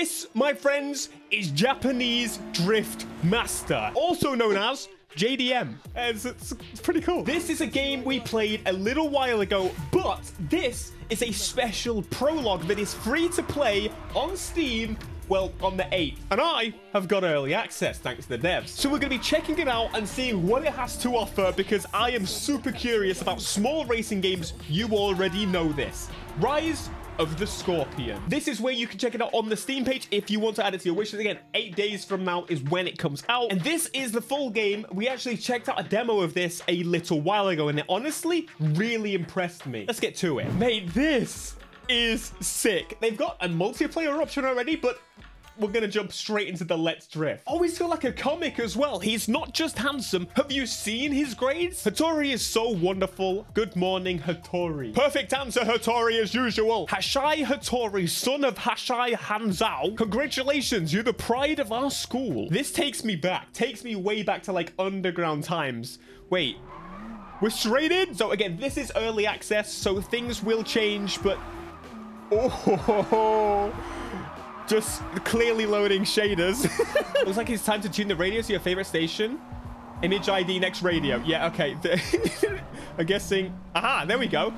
This, my friends, is Japanese Drift Master, also known as JDM. Uh, it's, it's, it's, pretty cool. This is a game we played a little while ago, but this is a special prologue that is free to play on Steam well, on the 8th. And I have got early access thanks to the devs. So we're going to be checking it out and seeing what it has to offer because I am super curious about small racing games. You already know this. Rise of the Scorpion. This is where you can check it out on the Steam page if you want to add it to your wishes. Again, eight days from now is when it comes out. And this is the full game. We actually checked out a demo of this a little while ago, and it honestly really impressed me. Let's get to it. Mate, this is sick. They've got a multiplayer option already, but we're to jump straight into the Let's Drift. Oh, he's like a comic as well. He's not just handsome. Have you seen his grades? Hattori is so wonderful. Good morning, Hattori. Perfect answer, Hattori, as usual. Hashai Hattori, son of Hashai Hanzao. Congratulations, you're the pride of our school. This takes me back. Takes me way back to like underground times. Wait, we're straight in? So again, this is early access, so things will change, but... Oh, just clearly loading shaders. Looks like it's time to tune the radio to your favorite station. Image ID next radio. Yeah, okay. I'm guessing. Aha, there we go.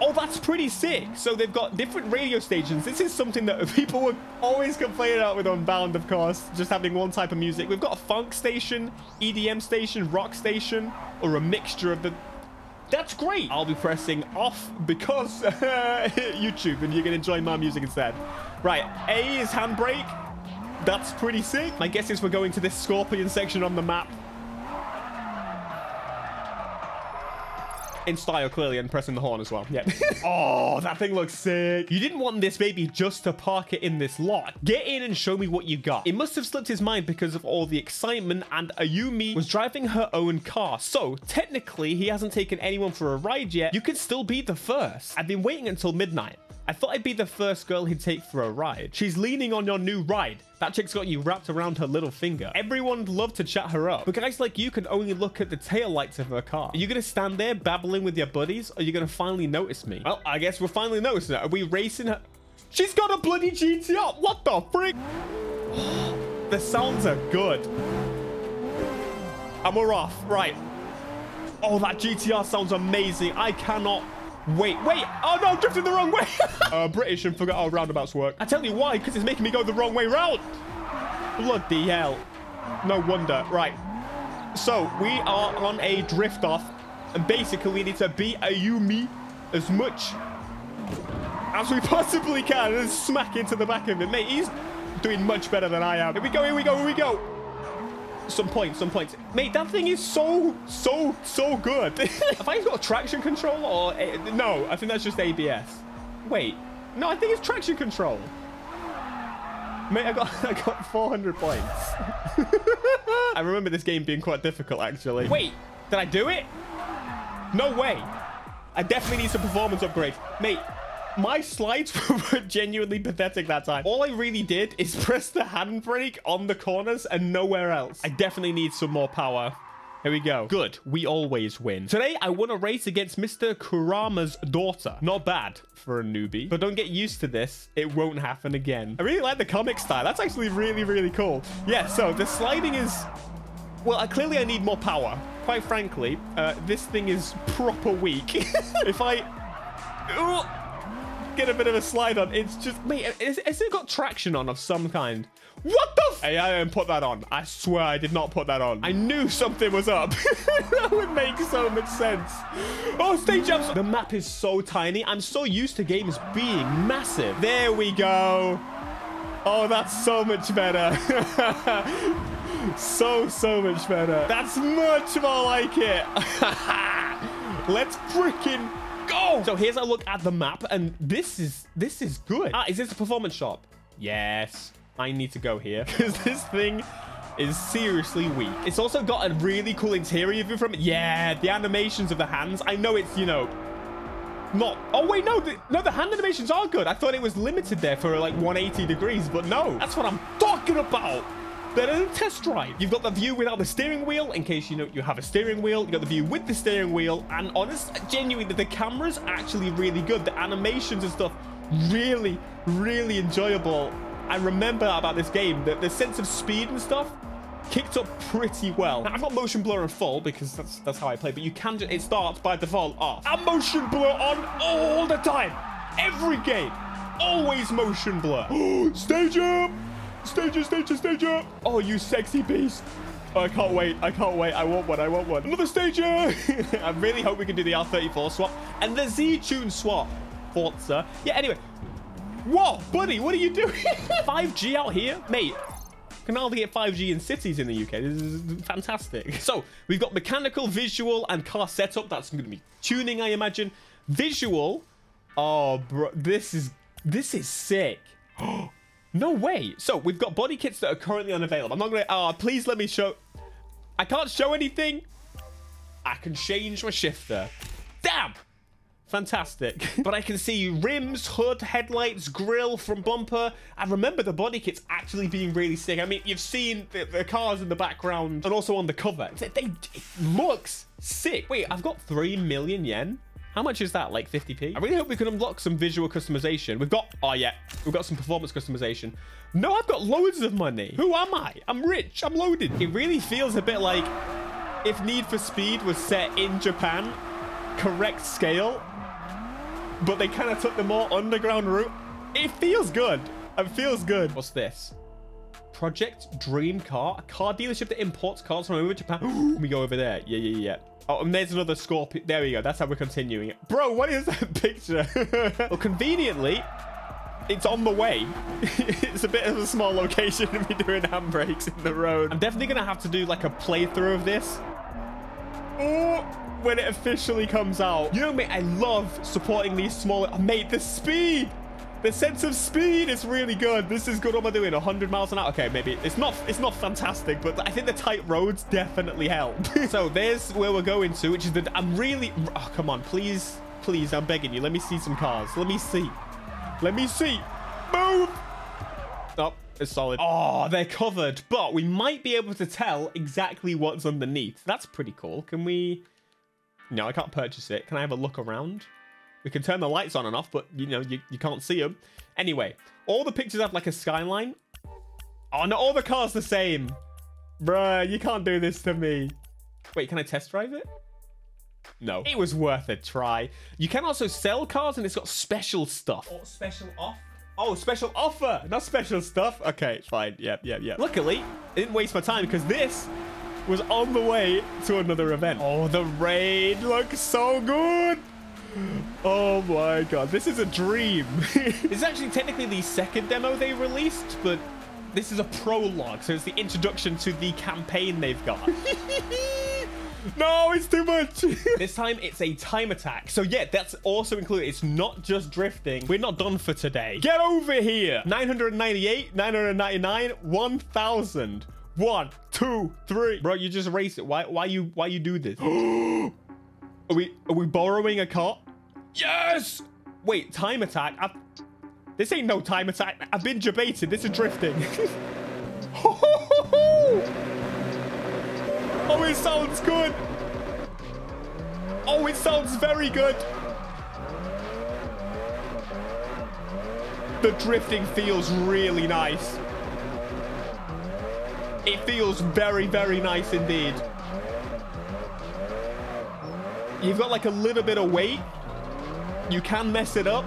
Oh, that's pretty sick. So they've got different radio stations. This is something that people would always complain about with Unbound, of course. Just having one type of music. We've got a funk station, EDM station, rock station, or a mixture of the that's great. I'll be pressing off because YouTube and you can enjoy my music instead. Right, A is handbrake. That's pretty sick. My guess is we're going to this scorpion section on the map. In style clearly and pressing the horn as well. Yeah. Oh that thing looks sick. You didn't want this baby just to park it in this lot. Get in and show me what you got. It must have slipped his mind because of all the excitement and ayumi was driving her own car. So technically he hasn't taken anyone for a ride yet. You could still be the first. I've been waiting until midnight I thought I'd be the first girl he'd take for a ride. She's leaning on your new ride. That chick's got you wrapped around her little finger. Everyone'd love to chat her up, but guys like you can only look at the tail lights of her car. Are you gonna stand there babbling with your buddies, or are you gonna finally notice me? Well, I guess we're finally noticing her. Are we racing her? She's got a bloody GTR! What the frick? the sounds are good. And we're off. Right. Oh, that GTR sounds amazing. I cannot Wait, wait. Oh, no, I'm drifting the wrong way. uh, British and forgot how roundabouts work. I tell you why, because it's making me go the wrong way round. Bloody hell. No wonder. Right. So, we are on a drift off. And basically, we need to beat Ayumi as much as we possibly can and smack into the back of him. Mate, he's doing much better than I am. Here we go, here we go, here we go some points, some points. Mate, that thing is so, so, so good. I got traction control or... Eh, no, I think that's just ABS. Wait. No, I think it's traction control. Mate, I got, I got 400 points. I remember this game being quite difficult, actually. Wait, did I do it? No way. I definitely need some performance upgrades. Mate, my slides were genuinely pathetic that time. All I really did is press the handbrake on the corners and nowhere else. I definitely need some more power. Here we go. Good. We always win. Today, I won a race against Mr. Kurama's daughter. Not bad for a newbie, but don't get used to this. It won't happen again. I really like the comic style. That's actually really, really cool. Yeah, so the sliding is... Well, uh, clearly I need more power. Quite frankly, uh, this thing is proper weak. if I get a bit of a slide on. It's just, mate, has, has it got traction on of some kind? What the? Hey, I didn't put that on. I swear I did not put that on. I knew something was up. that would make so much sense. Oh, stage jumps. The map is so tiny. I'm so used to games being massive. There we go. Oh, that's so much better. so, so much better. That's much more like it. Let's freaking go. So here's a look at the map, and this is this is good. Ah, is this a performance shop? Yes. I need to go here because this thing is seriously weak. It's also got a really cool interior view from it. Yeah, the animations of the hands. I know it's, you know, not... Oh, wait, no. The, no, the hand animations are good. I thought it was limited there for like 180 degrees, but no. That's what I'm talking about better than test drive. You've got the view without the steering wheel, in case you know you have a steering wheel. You've got the view with the steering wheel. And honest, genuinely, the camera's actually really good. The animations and stuff, really, really enjoyable. I remember about this game that the sense of speed and stuff kicked up pretty well. Now, I've got motion blur on full because that's that's how I play, but you can just, it starts by default off. And motion blur on all the time. Every game. Always motion blur. stage up! Stage up, stage up, stage up! Oh, you sexy beast. Oh, I can't wait. I can't wait. I want one. I want one. Another stager. I really hope we can do the R34 swap and the Z-Tune swap. Forza. Yeah, anyway. Whoa, buddy, what are you doing? 5G out here? Mate, can hardly get 5G in cities in the UK. This is fantastic. So we've got mechanical, visual, and car setup. That's going to be tuning, I imagine. Visual. Oh, bro, this is this is sick. no way. So we've got body kits that are currently unavailable. I'm not going to. Oh, ah, please let me show. I can't show anything. I can change my shifter. Damn. Fantastic. but I can see rims, hood, headlights, grill from bumper. I remember the body kits actually being really sick. I mean, you've seen the, the cars in the background and also on the cover. They, they, it looks sick. Wait, I've got 3 million yen? How much is that? Like 50p? I really hope we can unlock some visual customization. We've got, oh yeah, we've got some performance customization. No, I've got loads of money. Who am I? I'm rich. I'm loaded. It really feels a bit like if Need for Speed was set in Japan, correct scale, but they kind of took the more underground route. It feels good. It feels good. What's this? Project Dream Car, a car dealership that imports cars from over Japan. we go over there. Yeah, yeah, yeah. Oh, and there's another scorpion. There we go. That's how we're continuing it. Bro, what is that picture? well, conveniently, it's on the way. it's a bit of a small location to be doing handbrakes in the road. I'm definitely going to have to do like a playthrough of this. Oh, when it officially comes out. You know, mate, I love supporting these smaller... Mate, the speed! The sense of speed is really good. This is good. What am I doing? 100 miles an hour? Okay, maybe. It's not it's not fantastic, but I think the tight roads definitely help. so there's where we're going to, which is the... I'm really... Oh, come on. Please, please, I'm begging you. Let me see some cars. Let me see. Let me see. Move! Oh, it's solid. Oh, they're covered, but we might be able to tell exactly what's underneath. That's pretty cool. Can we... No, I can't purchase it. Can I have a look around? We can turn the lights on and off, but you know, you, you can't see them. Anyway, all the pictures have like a skyline. Oh, no, all the cars the same. Bruh, you can't do this to me. Wait, can I test drive it? No. It was worth a try. You can also sell cars and it's got special stuff. Or special off. Oh, special offer, not special stuff. Okay, fine. Yep, yep, yep. Luckily, I didn't waste my time because this was on the way to another event. Oh, the raid looks so good. Oh my god, this is a dream. it's actually technically the second demo they released, but this is a prologue, so it's the introduction to the campaign they've got. no, it's too much. this time it's a time attack. So yeah, that's also included. It's not just drifting. We're not done for today. Get over here. 998, 999, 1000. One, two, three. Bro, you just race it. Why why you why you do this? are we are we borrowing a car? Yes! Wait, time attack? I've... This ain't no time attack. I've been debated. This is drifting. oh, it sounds good. Oh, it sounds very good. The drifting feels really nice. It feels very, very nice indeed. You've got like a little bit of weight you can mess it up.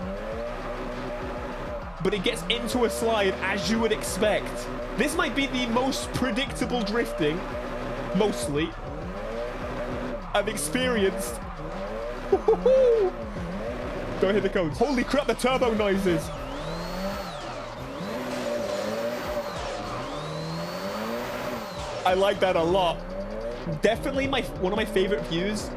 But it gets into a slide as you would expect. This might be the most predictable drifting, mostly, I've experienced. Don't hit the cones. Holy crap, the turbo noises. I like that a lot. Definitely my one of my favorite views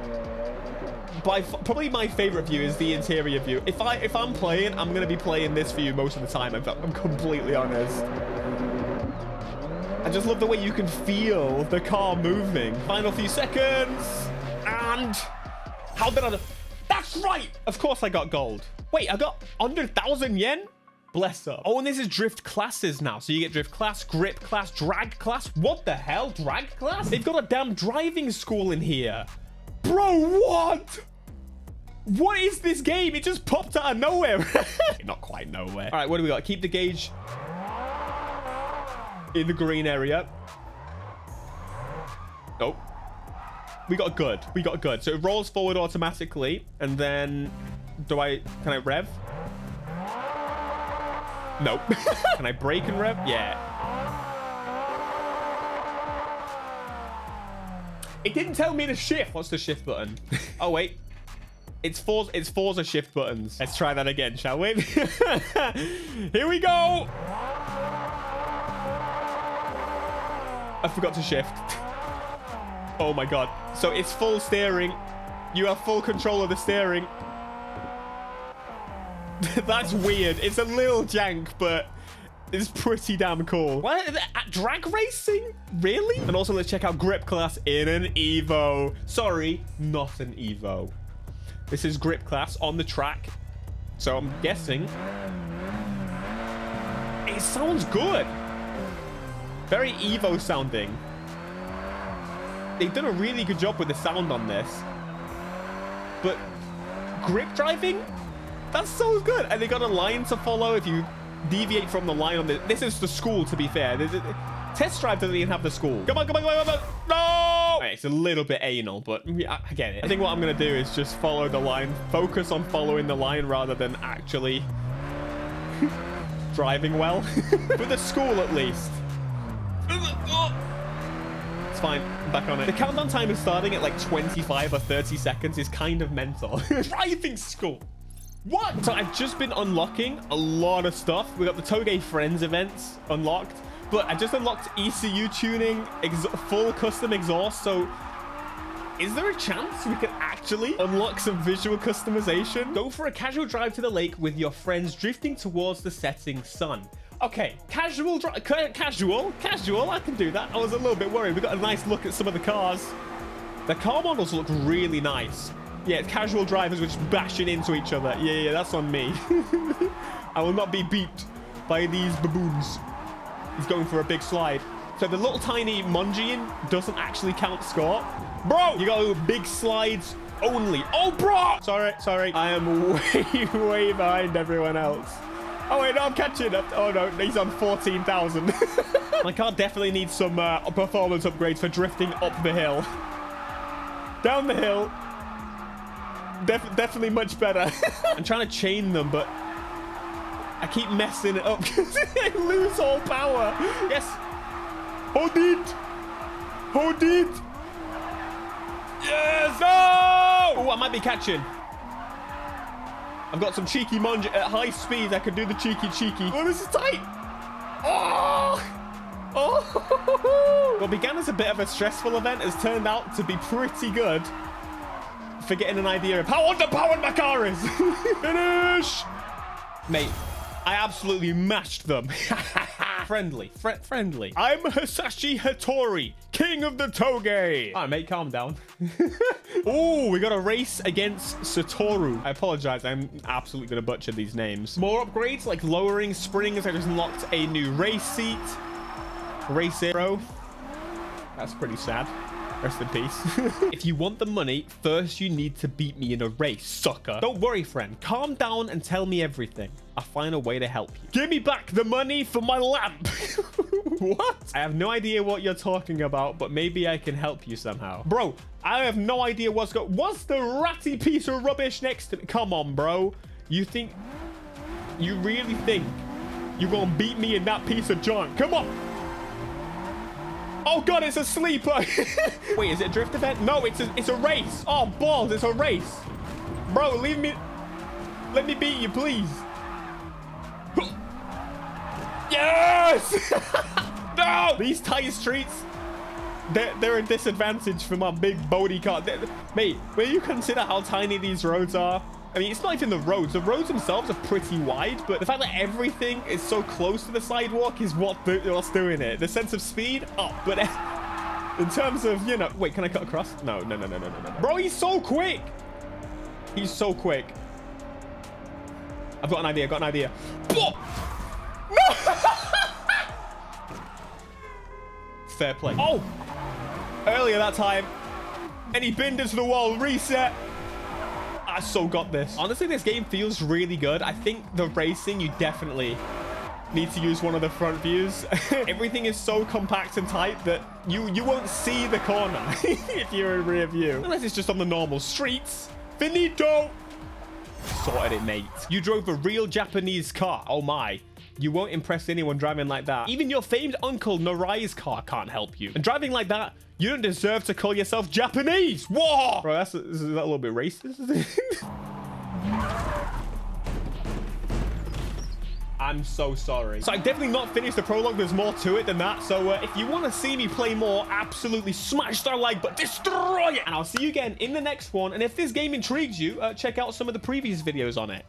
by probably my favorite view is the interior view. If I if I'm playing, I'm gonna be playing this view most of the time. If I'm completely honest. I just love the way you can feel the car moving. Final few seconds, and how did I? That's right. Of course I got gold. Wait, I got 100,000 yen. Bless up. Oh, and this is drift classes now. So you get drift class, grip class, drag class. What the hell? Drag class? They've got a damn driving school in here. Bro, what? What is this game? It just popped out of nowhere. Not quite nowhere. All right, what do we got? Keep the gauge in the green area. Nope. We got good. We got good. So it rolls forward automatically. And then do I, can I rev? Nope. can I brake and rev? Yeah. It didn't tell me to shift. What's the shift button? oh, wait. It's Forza, it's Forza shift buttons. Let's try that again, shall we? Here we go. I forgot to shift. Oh my god. So it's full steering. You have full control of the steering. That's weird. It's a little jank, but it's pretty damn cool. What? Drag racing? Really? And also let's check out grip class in an Evo. Sorry, not an Evo. This is grip class on the track. So I'm guessing it sounds good. Very Evo sounding. They've done a really good job with the sound on this. But grip driving? That's so good. And they got a line to follow if you deviate from the line on this. This is the school, to be fair. Test drive doesn't even have the school. Come on, come on, come on, come on. No! Right, it's a little bit anal, but I get it. I think what I'm going to do is just follow the line. Focus on following the line rather than actually driving well. With the school, at least. It's fine. I'm back on it. The countdown time is starting at like 25 or 30 seconds is kind of mental. Driving school. What? So I've just been unlocking a lot of stuff. We got the Touge Friends events unlocked, but I just unlocked ECU tuning, full custom exhaust. So is there a chance we can actually unlock some visual customization? Go for a casual drive to the lake with your friends drifting towards the setting sun. Okay, casual, casual, casual. I can do that. I was a little bit worried. We got a nice look at some of the cars. The car models look really nice. Yeah, casual drivers were just bashing into each other. Yeah, yeah, that's on me. I will not be beat by these baboons. He's going for a big slide. So the little tiny Mungian doesn't actually count score. Bro, you got big slides only. Oh, bro! Sorry, sorry. I am way, way behind everyone else. Oh, wait, no, I'm catching up. Oh, no, he's on 14,000. My car definitely needs some uh, performance upgrades for drifting up the hill. Down the hill. Def definitely much better. I'm trying to chain them, but I keep messing it up because I lose all power. Yes. Hold it. Hold it. Yes. No. Oh, I might be catching. I've got some cheeky munge at high speed. I can do the cheeky cheeky. Oh, this is tight. Oh. Oh. What began as a bit of a stressful event has turned out to be pretty good for getting an idea of how underpowered my car is. Finish. Mate, I absolutely mashed them. friendly. Fr friendly. I'm Hisashi Hattori, king of the touge. All right, mate, calm down. oh, we got a race against Satoru. I apologize. I'm absolutely going to butcher these names. More upgrades like lowering springs. I just unlocked a new race seat. Race Hero. That's pretty sad. Rest in peace. if you want the money, first you need to beat me in a race, sucker. Don't worry, friend. Calm down and tell me everything. I'll find a way to help you. Give me back the money for my lamp. what? I have no idea what you're talking about, but maybe I can help you somehow. Bro, I have no idea what's going... What's the ratty piece of rubbish next to me? Come on, bro. You think... You really think you're going to beat me in that piece of junk? Come on. Oh god, it's a sleeper. Wait, is it a drift event? No, it's a, it's a race. Oh, balls, it's a race. Bro, leave me. Let me beat you, please. Yes! no! These tight streets, they're, they're a disadvantage for my big body car. They're, mate, will you consider how tiny these roads are, I mean, it's not even the roads. The roads themselves are pretty wide, but the fact that everything is so close to the sidewalk is what what's doing it. The sense of speed, up. Oh, but in terms of, you know... Wait, can I cut across? No, no, no, no, no, no, no. Bro, he's so quick. He's so quick. I've got an idea. I've got an idea. No! Fair play. Oh! Earlier that time. And he binned into the wall. Reset. I so got this. Honestly, this game feels really good. I think the racing, you definitely need to use one of the front views. Everything is so compact and tight that you, you won't see the corner if you're in rear view. Unless it's just on the normal streets. Finito! Sorted it, mate. You drove a real Japanese car. Oh my. You won't impress anyone driving like that. Even your famed uncle Narai's car can't help you. And driving like that, you don't deserve to call yourself Japanese. Whoa! Bro, that's, is that a little bit racist? I'm so sorry. So I definitely not finished the prologue. There's more to it than that. So uh, if you want to see me play more, absolutely smash that like button, destroy it. And I'll see you again in the next one. And if this game intrigues you, uh, check out some of the previous videos on it.